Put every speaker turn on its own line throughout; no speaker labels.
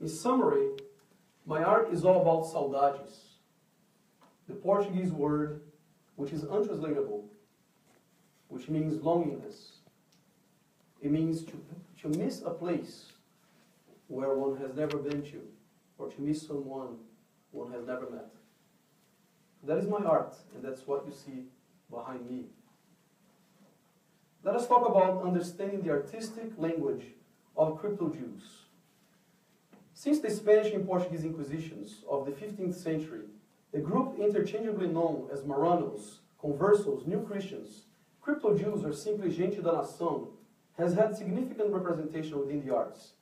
In summary, my art is all about saudades, the Portuguese word which is untranslatable, which means loneliness. It means to, to miss a place where one has never been to, or to miss someone one has never met. That is my art, and that's what you see behind me. Let us talk about understanding the artistic language of crypto Jews. Since the Spanish and Portuguese Inquisitions of the 15th century, a group interchangeably known as Marranos, Conversos, New Christians, crypto Jews, or simply gente da nação, has had significant representation within the arts.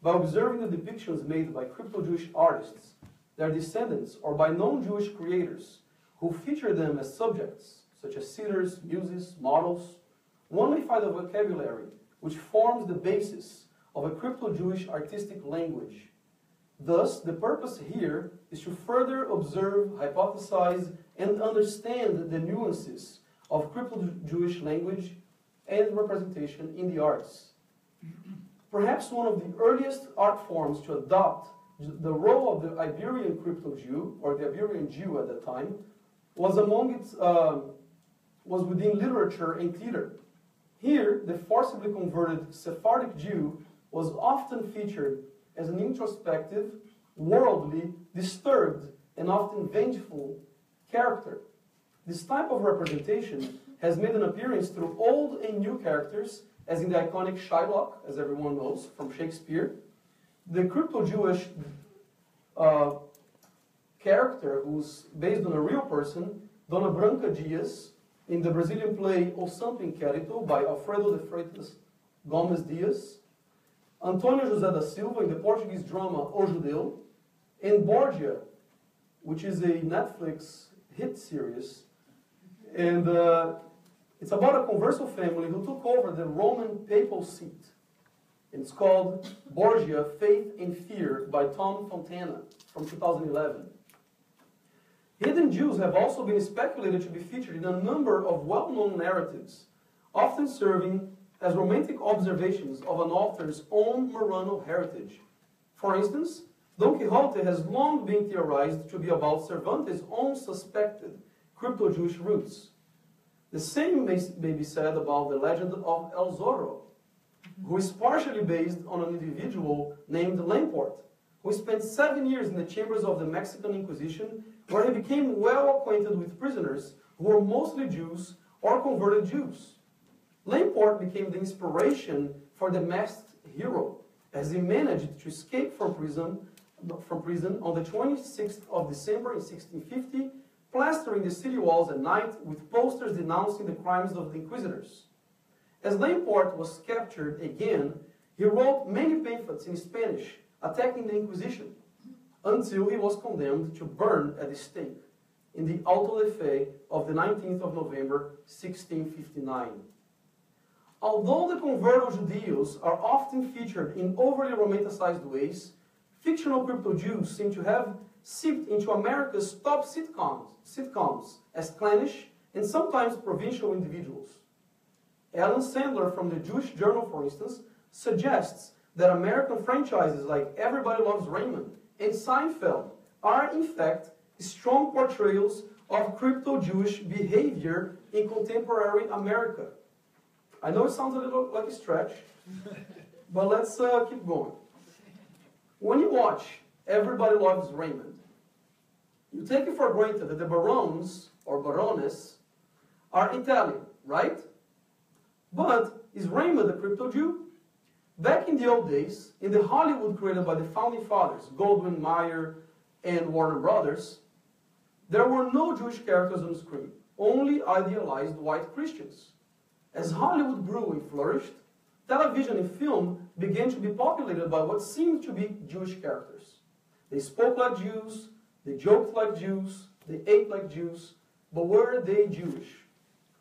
By observing the depictions made by crypto Jewish artists, their descendants, or by non Jewish creators who feature them as subjects, such as sitters, muses, models, one may find a vocabulary which forms the basis of a crypto-Jewish artistic language. Thus, the purpose here is to further observe, hypothesize, and understand the nuances of crypto-Jewish language and representation in the arts. Perhaps one of the earliest art forms to adopt the role of the Iberian crypto-Jew, or the Iberian Jew at the time, was among its, uh, was within literature and theater. Here, the forcibly converted Sephardic Jew was often featured as an introspective, worldly, disturbed, and often vengeful character. This type of representation has made an appearance through old and new characters, as in the iconic Shylock, as everyone knows, from Shakespeare. The crypto-Jewish uh, character, who's based on a real person, Dona Branca Dias, in the Brazilian play O Santo Inquérito by Alfredo de Freitas Gomes Dias, Antônio José da Silva in the Portuguese drama O Judeu, and Borgia, which is a Netflix hit series. And uh, it's about a converso family who took over the Roman papal seat. It's called Borgia, Faith and Fear by Tom Fontana from 2011. Hidden Jews have also been speculated to be featured in a number of well-known narratives, often serving as romantic observations of an author's own Marrano heritage. For instance, Don Quixote has long been theorized to be about Cervantes' own suspected crypto-Jewish roots. The same may, may, be said about the legend of El Zorro, who is partially based on an individual named Lamport, who spent seven years in the chambers of the Mexican Inquisition where he became well acquainted with prisoners who were mostly Jews or converted Jews. Lamport became the inspiration for the masked hero as he managed to escape from prison, from prison on the 26th of December in 1650, plastering the city walls at night with posters denouncing the crimes of the inquisitors. As Lamport was captured again, he wrote many pamphlets in Spanish attacking the Inquisition until he was condemned to burn at the stake in the auto de fe of the 19th of November 1659. Although the converted Judeos are often featured in overly romanticized ways, fictional crypto-Jews seem to have seeped into America's top sitcoms, sitcoms as clannish and sometimes provincial individuals. Alan Sandler from the Jewish Journal, for instance, suggests that American franchises like Everybody Loves Raymond and Seinfeld are in fact strong portrayals of crypto-Jewish behavior in contemporary America. I know it sounds a little like a stretch, but let's uh, keep going. When you watch Everybody Loves Raymond, you take it for granted that the barons or barones are Italian, right? But is Raymond a crypto Jew? Back in the old days, in the Hollywood created by the founding fathers, Goldwyn Mayer and Warner Brothers, there were no Jewish characters on screen, only idealized white Christians. As Hollywood grew and flourished, television and film began to be populated by what seemed to be Jewish characters. They spoke like Jews, they joked like Jews, they ate like Jews, but were they Jewish?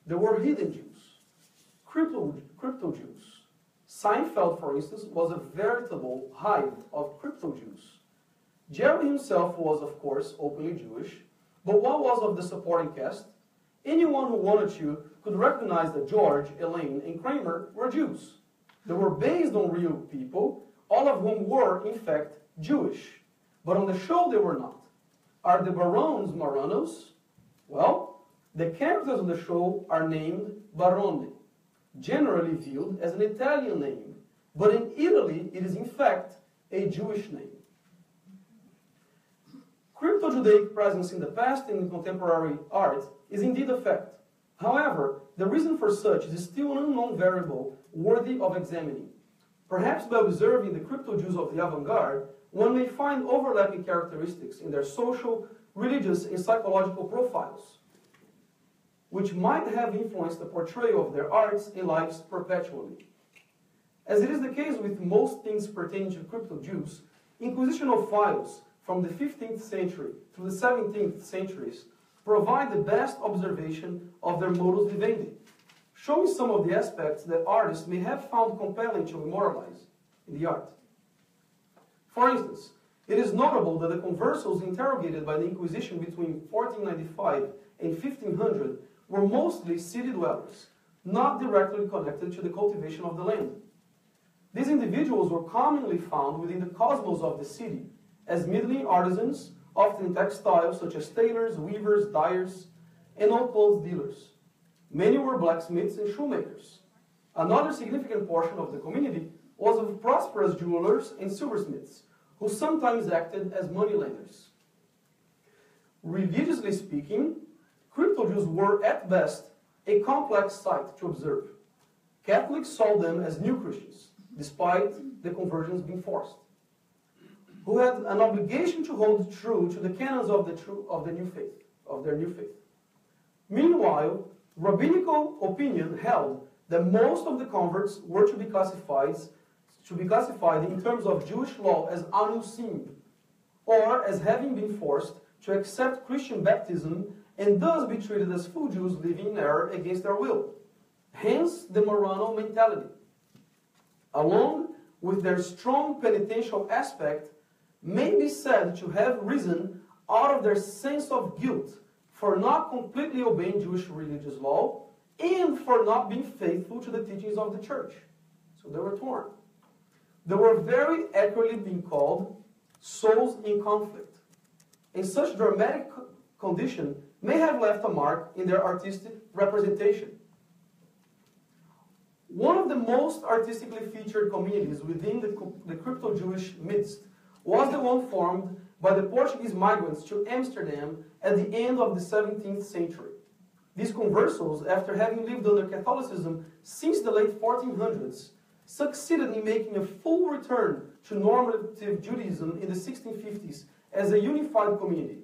They were hidden Jews, crypto, crypto Jews. Seinfeld, for instance, was a veritable hive of crypto-Jews. Jerry himself was, of course, openly Jewish, but what was of the supporting cast? Anyone who wanted to could recognize that George, Elaine, and Kramer were Jews. They were based on real people, all of whom were, in fact, Jewish, but on the show they were not. Are the Barons Marranos? Well, the characters on the show are named Barone, generally viewed as an Italian name, but in Italy it is in fact a Jewish name. Crypto-Judaic presence in the past and in contemporary art is indeed a fact. However, the reason for such is still an unknown variable worthy of examining. Perhaps by observing the crypto-Jews of the avant-garde, one may find overlapping characteristics in their social, religious, and psychological profiles, which might have influenced the portrayal of their arts and lives perpetually. As it is the case with most things pertaining to crypto-Jews, inquisitional files from the 15th century to the 17th centuries provide the best observation of their modus vivendi, showing some of the aspects that artists may have found compelling to immortalize in the art. For instance, it is notable that the conversos interrogated by the Inquisition between 1495 and 1500 were mostly city dwellers, not directly connected to the cultivation of the land. These individuals were commonly found within the cosmos of the city as middling artisans, often in textiles such as tailors, weavers, dyers, and old clothes dealers. Many were blacksmiths and shoemakers. Another significant portion of the community was of prosperous jewelers and silversmiths, who sometimes acted as moneylenders. Religiously speaking, crypto Jews were at best a complex sight to observe. Catholics saw them as new Christians, despite the conversions being forced who had an obligation to hold true to the canons of the, true, of the new faith, of their new faith. Meanwhile, rabbinical opinion held that most of the converts were to be classified, to be classified in terms of Jewish law as anusim, or as having been forced to accept Christian baptism and thus be treated as full Jews living in error against their will. Hence the Marrano mentality. Along with their strong penitential aspect, may be said to have risen out of their sense of guilt for not completely obeying Jewish religious law and for not being faithful to the teachings of the church. So they were torn. They were very accurately being called souls in conflict. And such dramatic condition may have left a mark in their artistic representation. One of the most artistically featured communities within the, the crypto Jewish midst was the one formed by the Portuguese migrants to Amsterdam at the end of the 17th century. These conversos, after having lived under Catholicism since the late 1400s, succeeded in making a full return to normative Judaism in the 1650s as a unified community.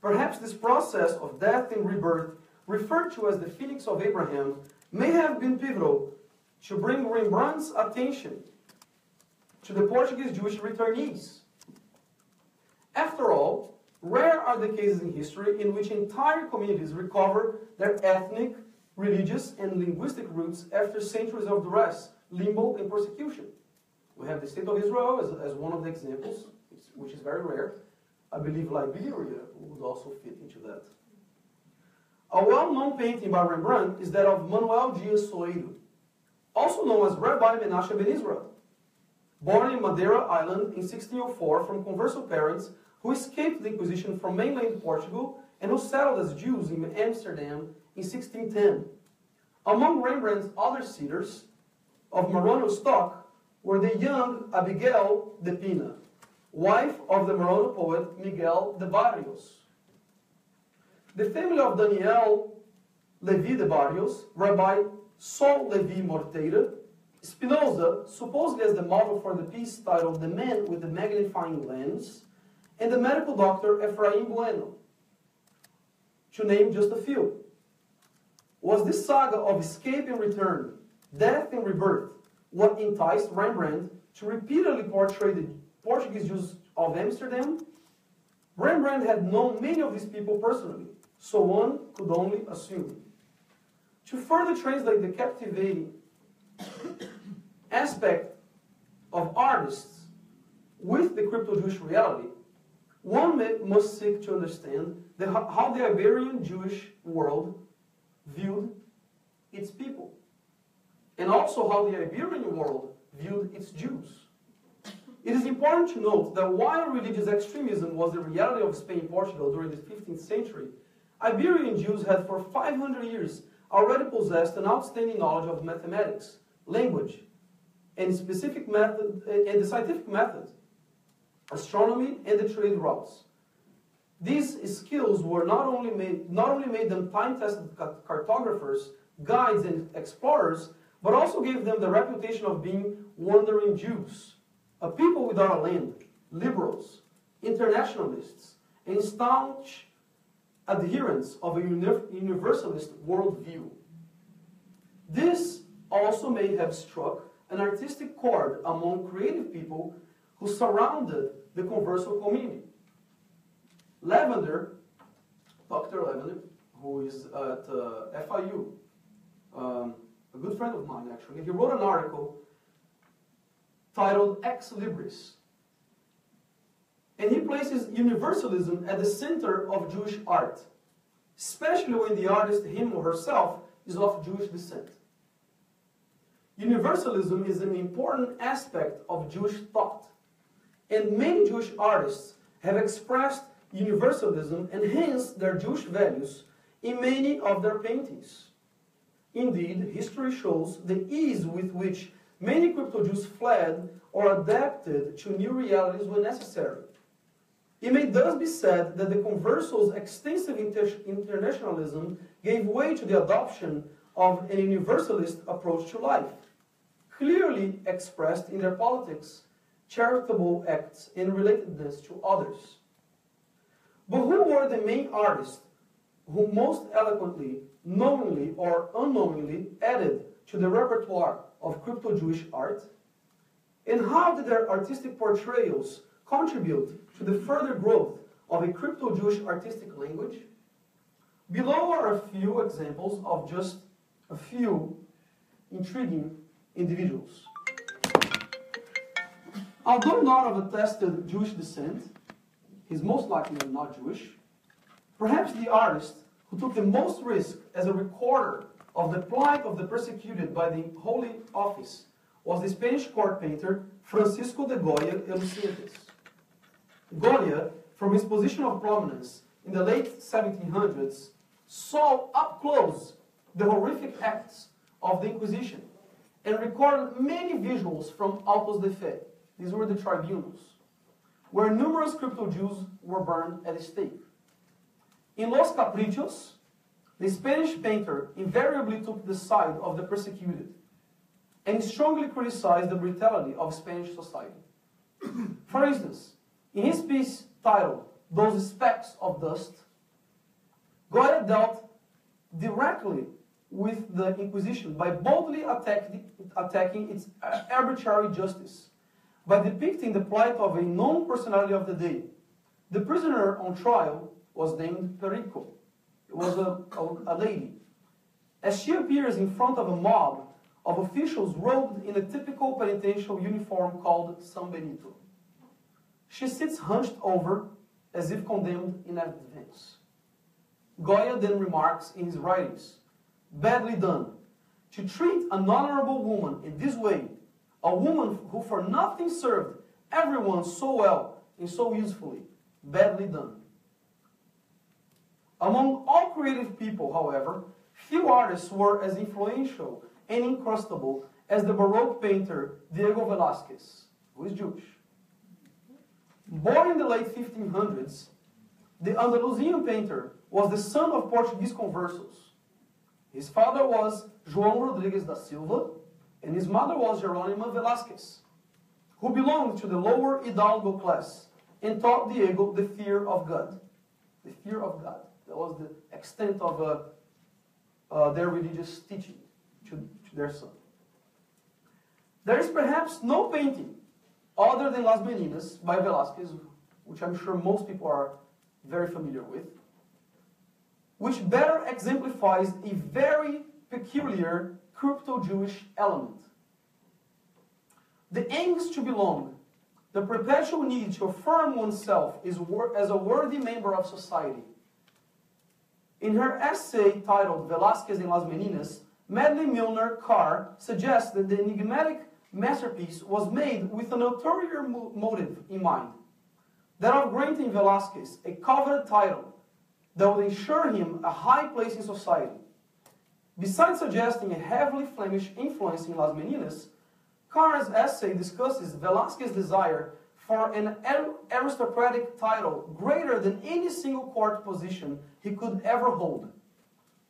Perhaps this process of death and rebirth, referred to as the Phoenix of Abraham, may have been pivotal to bring Rembrandt's attention to the Portuguese Jewish returnees. After all, rare are the cases in history in which entire communities recover their ethnic, religious, and linguistic roots after centuries of duress, limbo, and persecution. We have the state of Israel as, as one of the examples, which is very rare. I believe Liberia would also fit into that. A well-known painting by Rembrandt is that of Manuel Dias Soeiro, also known as Rabbi Menashe ben Israel. Born in Madeira Island in 1604 from converso parents who escaped the Inquisition from mainland Portugal and who settled as Jews in Amsterdam in 1610. Among Rembrandt's other sitters of Marrano stock were the young Abigail de Pina, wife of the Marrano poet Miguel de Barrios. The family of Daniel Levi de Barrios, Rabbi Saul Levi Morteira, Spinoza, supposedly as the model for the piece titled The Man with the Magnifying Lens, and the medical doctor Ephraim Bueno, to name just a few. Was this saga of escape and return, death and rebirth, what enticed Rembrandt to repeatedly portray the Portuguese Jews of Amsterdam? Rembrandt had known many of these people personally, so one could only assume. To further translate the captivating aspect of artists with the crypto-Jewish reality, one must seek to understand the, how the Iberian Jewish world viewed its people, and also how the Iberian world viewed its Jews. It is important to note that while religious extremism was the reality of Spain and Portugal during the 15th century, Iberian Jews had for 500 years already possessed an outstanding knowledge of mathematics, language, and specific method and the scientific methods, astronomy, and the trade routes. These skills were not only made not only made them time-tested cartographers, guides, and explorers, but also gave them the reputation of being wandering Jews, a people without a land, liberals, internationalists, and staunch adherents of a universalist worldview. This also may have struck an artistic chord among creative people who surrounded the Converso community. Lavender, Dr. Lavender, who is at uh, FIU, um, a good friend of mine actually, he wrote an article titled Ex Libris. And he places universalism at the center of Jewish art, especially when the artist, him or herself, is of Jewish descent. Universalism is an important aspect of Jewish thought, and many Jewish artists have expressed universalism and hence their Jewish values in many of their paintings. Indeed, history shows the ease with which many crypto Jews fled or adapted to new realities when necessary. It may thus be said that the Converso's extensive inter internationalism gave way to the adoption of an universalist approach to life, clearly expressed in their politics, charitable acts, and relatedness to others. But who were the main artists who most eloquently knowingly or unknowingly added to the repertoire of crypto-Jewish art? And how did their artistic portrayals contribute to the further growth of a crypto-Jewish artistic language? Below are a few examples of just a few intriguing individuals. Although not of attested Jewish descent, he's most likely not Jewish, perhaps the artist who took the most risk as a recorder of the plight of the persecuted by the Holy Office was the Spanish court painter Francisco de Goya y Lucientes. Goya, from his position of prominence in the late 1700s, saw up close the horrific acts of the Inquisition and recorded many visuals from autos de fe. These were the tribunals, where numerous crypto Jews were burned at stake. In Los Caprichos, the Spanish painter invariably took the side of the persecuted and strongly criticized the brutality of Spanish society. For instance, in his piece titled Those Specks of Dust, Goya dealt directly with the Inquisition by boldly attacking its uh, arbitrary justice, by depicting the plight of a known personality of the day. The prisoner on trial was named Perico. It was a, a, a lady. As she appears in front of a mob of officials robed in a typical penitential uniform called San Benito, she sits hunched over as if condemned in advance. Goya then remarks in his writings, badly done, to treat an honorable woman in this way, a woman who for nothing served everyone so well and so usefully, badly done. Among all creative people, however, few artists were as influential and incrustable as the Baroque painter Diego Velázquez, who is Jewish. Born in the late 1500s, the Andalusian painter was the son of Portuguese conversos. His father was João Rodrigues da Silva, and his mother was Jerónima Velázquez, who belonged to the lower Hidalgo class and taught Diego the fear of God. The fear of God. That was the extent of uh, uh, their religious teaching to, to their son. There is perhaps no painting other than Las Meninas by Velázquez, which I'm sure most people are very familiar with, which better exemplifies a very peculiar crypto-Jewish element. The aims to belong, the perpetual need to affirm oneself as a worthy member of society, in her essay titled Velázquez en las Meninas, Madlyn Millner Kahr suggests that the enigmatic masterpiece was made with an ulterior mo- motive in mind that of granting Velázquez a coveted title that would ensure him a high place in society. Besides suggesting a heavily Flemish influence in Las Meninas, Kahr's essay discusses Velázquez's desire for an aristocratic title greater than any single court position he could ever hold,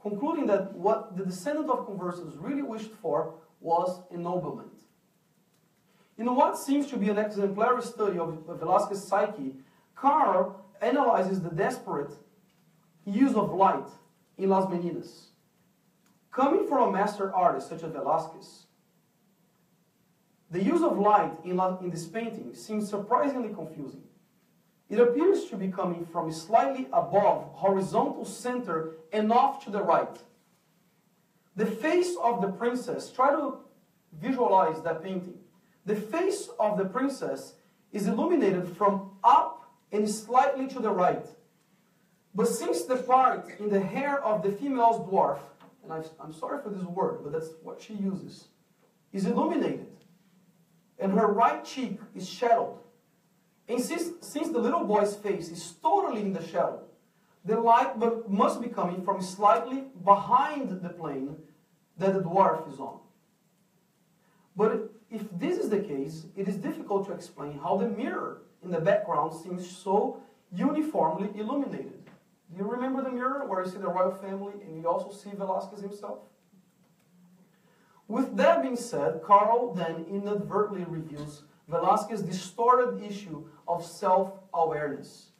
concluding that what the descendant of conversos really wished for was ennoblement. In what seems to be an exemplary study of Velázquez's psyche, Kahr analyzes the desperate use of light in Las Meninas. Coming from a master artist such as Velázquez, the use of light in, in this painting seems surprisingly confusing. It appears to be coming from slightly above horizontal center and off to the right. The face of the princess, try to visualize that painting. The face of the princess is illuminated from up and slightly to the right. But since the part in the hair of the female's dwarf, and i am sorry for this word, but that's what she uses, is illuminated, and her right cheek is shadowed. And since, since the little boy's face is totally in the shadow, the light must be coming from slightly behind the plane that the dwarf is on. But if this is the case, it is difficult to explain how the mirror in the background seems so uniformly illuminated. Do you remember the mirror where you see the royal family and you also see Velázquez himself? With that being said, Kahr then inadvertently reveals Velázquez's distorted issue of self-awareness,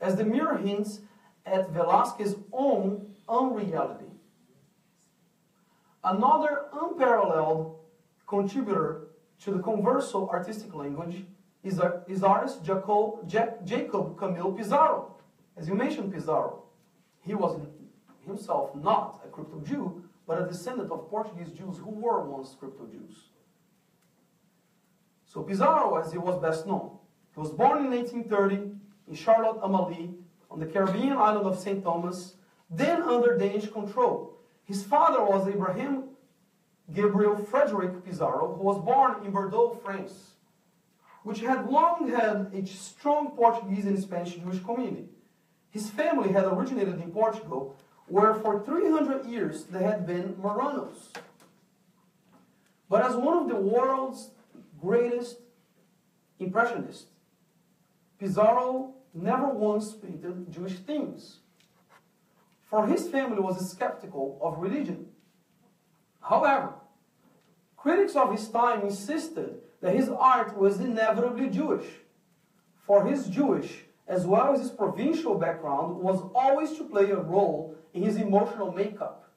as the mirror hints at Velázquez's own unreality. Another unparalleled contributor to the converso artistic language is, is artist Jacob, Jacob Camille Pissarro. As you mentioned Pissarro, he was himself not a crypto Jew, but a descendant of Portuguese Jews who were once crypto Jews. So Pissarro, as he was best known, he was born in 1830 in Charlotte Amalie on the Caribbean island of St. Thomas, then under Danish control. His father was Abraham Gabriel Frederick Pissarro, who was born in Bordeaux, France, which had long had a strong Portuguese and Spanish Jewish community. His family had originated in Portugal, where for 300 years they had been Marranos. But as one of the world's greatest impressionists, Pissarro never once painted Jewish themes, for his family was skeptical of religion. However, critics of his time insisted that his art was inevitably Jewish, for his Jewish as well as his provincial background was always to play a role in his emotional makeup.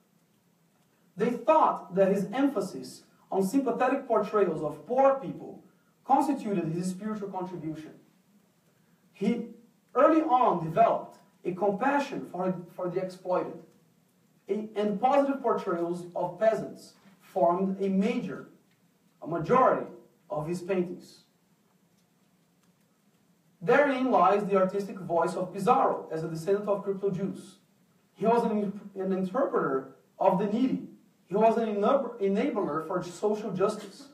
They thought that his emphasis on sympathetic portrayals of poor people constituted his spiritual contribution. He early on developed a compassion for, for the exploited, a, and positive portrayals of peasants formed a major, a majority of his paintings. Therein lies the artistic voice of Pissarro as a descendant of crypto Jews. He was an, an interpreter of the needy. He was an enabler for social justice.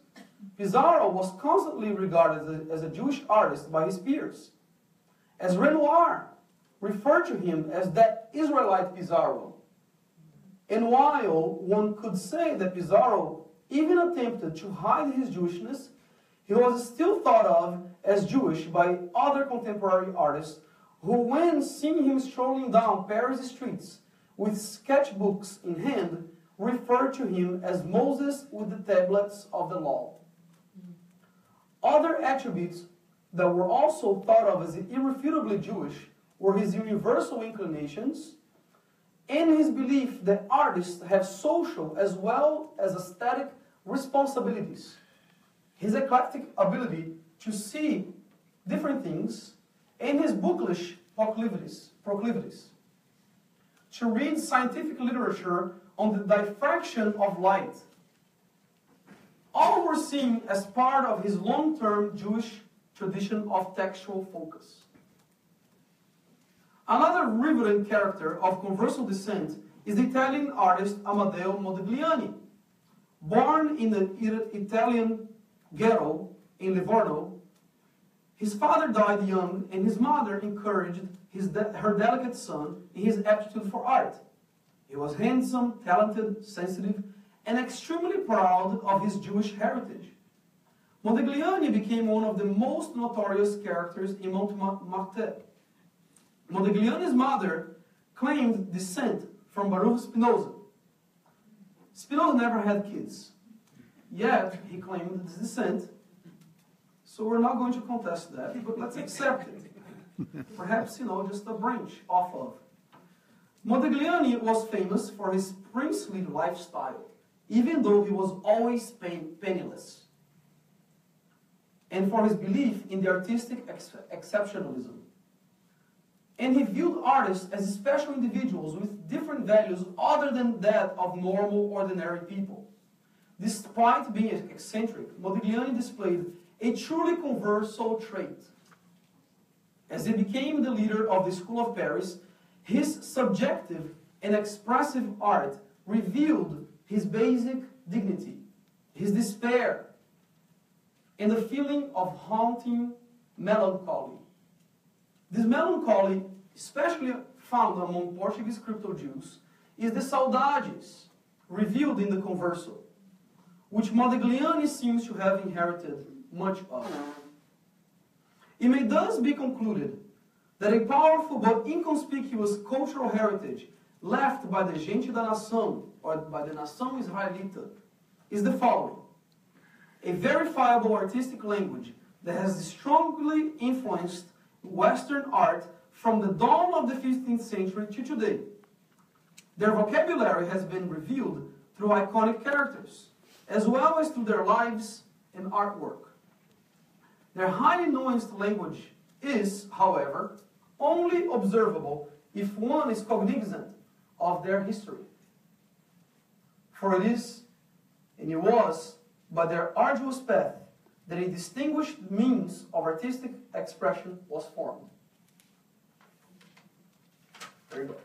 Pissarro was constantly regarded as a Jewish artist by his peers. As Renoir referred to him as that Israelite Pissarro. And while one could say that Pissarro even attempted to hide his Jewishness, he was still thought of as Jewish by other contemporary artists who, when seeing him strolling down Paris streets with sketchbooks in hand, referred to him as Moses with the tablets of the law. Other attributes that were also thought of as irrefutably Jewish were his universal inclinations and his belief that artists have social as well as aesthetic responsibilities. His eclectic ability to see different things and his bookish proclivities, proclivities. To read scientific literature on the diffraction of light. All were seen as part of his long-term Jewish tradition of textual focus. Another riveting character of conversal descent is the Italian artist Amedeo Modigliani. Born in the Italian ghetto in Livorno. His father died young, and his mother encouraged his de her delicate son in his aptitude for art. He was handsome, talented, sensitive, and extremely proud of his Jewish heritage. Modigliani became one of the most notorious characters in Montmartre. Modigliani's mother claimed descent from Baruch Spinoza. Spinoza never had kids, yet he claimed his descent. So we're not going to contest that, but let's accept it. Perhaps, you know, just a branch off of. Modigliani was famous for his princely lifestyle, even though he was always penniless and for his belief in the artistic ex exceptionalism. And he viewed artists as special individuals with different values other than that of normal, ordinary people. Despite being eccentric, Modigliani displayed a truly converso trait. As he became the leader of the School of Paris, his subjective and expressive art revealed his basic dignity, his despair, and the feeling of haunting melancholy. This melancholy, especially found among Portuguese crypto Jews, is the saudades revealed in the converso, which Modigliani seems to have inherited much of. It may thus be concluded that a powerful but inconspicuous cultural heritage left by the gente da nação, or by the nação israelita, is the following a verifiable artistic language that has strongly influenced Western art from the dawn of the 15th century to today. Their vocabulary has been revealed through iconic characters, as well as through their lives and artwork. Their highly nuanced language is, however, only observable if one is cognizant of their history. For it is, and it was, by their arduous path that a distinguished means of artistic expression was formed. Very good.